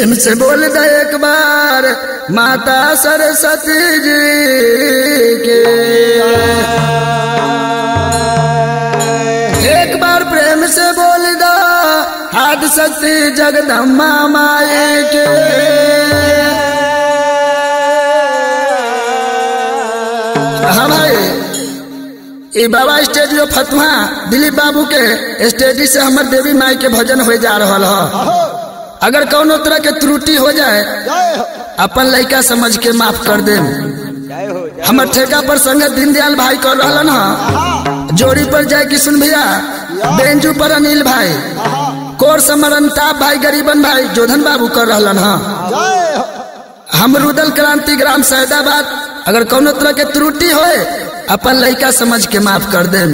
प्रेम से बोल दे एक बार, माता सरस्वती जी के। एक बार प्रेम से बोल दो, हाथ शक्ति जगदम्बा माए के। हाँ बाबा स्टेडियो फतुहा दिलीप बाबू के स्टेडी से हमारे देवी माई के भजन हो जा रहा है। अगर कौनो तरह के त्रुटि हो जाए अपन लड़का समझ के माफ़ कर दे हमर ठेका पर संगत दीनदयाल भाई कर रहा ना जोड़ी पर जाए कि सुन भैया बेंजू पर अनिल भाई कोर समर अमिताभ भाई गरीबन भाई जोधन बाबू कर रहा ना हम रुदल क्रांति ग्राम सैदाबाद अगर कौनो तरह के त्रुटि होए अपन लड़का समझ के माफ़ कर दे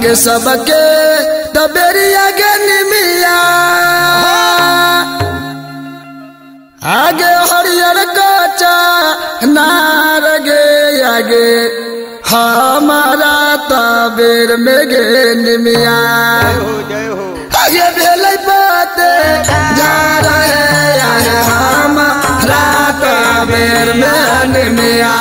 आगे सबके तबेरी आगे निमिया आगे हरियर कचा नार गे आगे हमारा तबेर में गे निमिया आगे भेलै बाते जा रहे आगे हमारा तबेर में निमिया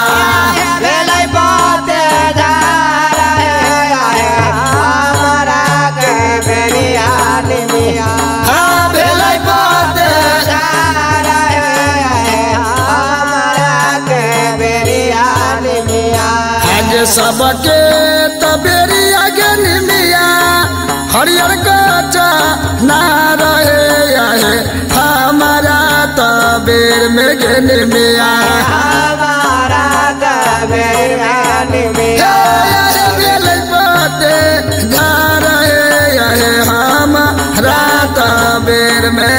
हरियर कचा ना रहे आए हमारा तबेर में गे में भेलै बाते जा रहे आए हमारा तबेर में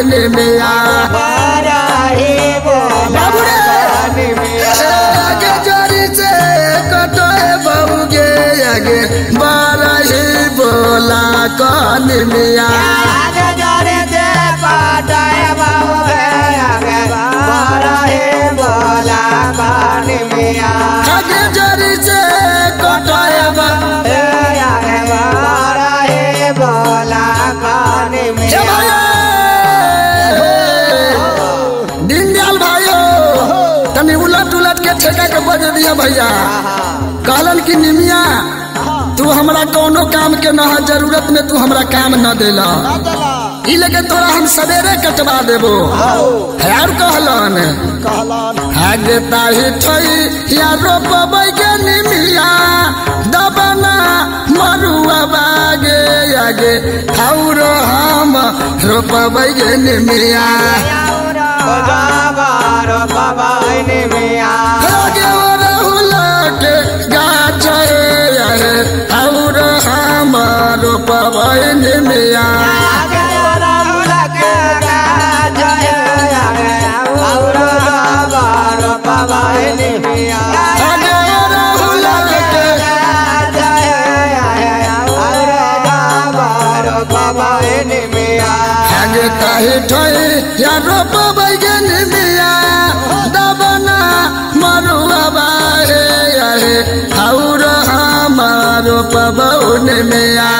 enemy. बज दिया भैया। कहलन कि निमिया, तू हमरा कोनो काम के न ज़रूरत में तू हमरा काम न देला। ई लेके तोरा हम सवेरे कटवा देबो। और कहलन? आगे ताही ठई या रोपबै के निमिया। दबना मरुआ बागे, आगे औरो हम रोपबै के निमिया। आगे ओरहुल रोपवन मिया। कही ठोए या रोप बैगन मिया। दबना मरुआ बारे हमारो पवन मिया।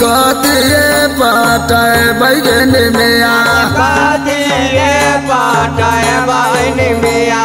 कतिए पाटाए बैगन मिया। कतिए पाटाए बैगन मिया।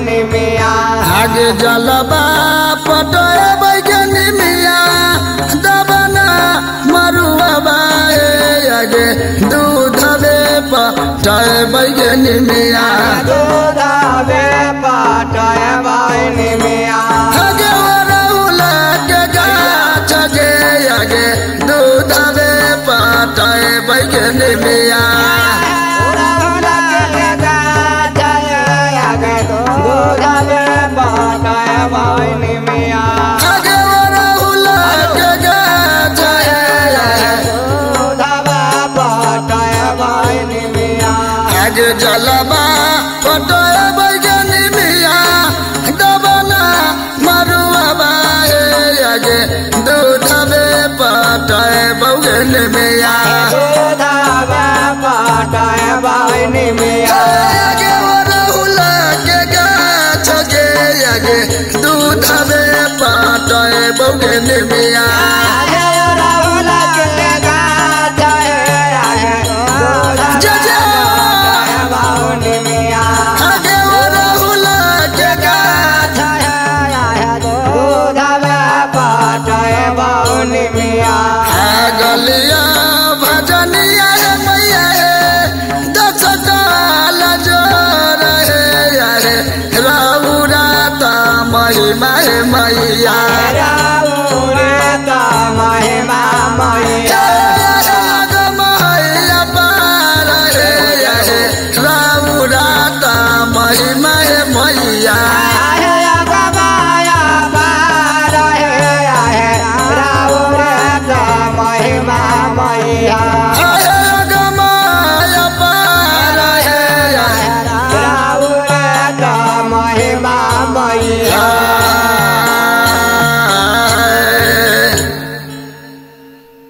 मन में आग जलवा पटवा आज जलबा, फ़ोटो बैगनी मिया दबना मरुआबा आगे दूधबे पटाए बौगन मिया। दूधबे पटाए बौगन मिया। Yeah.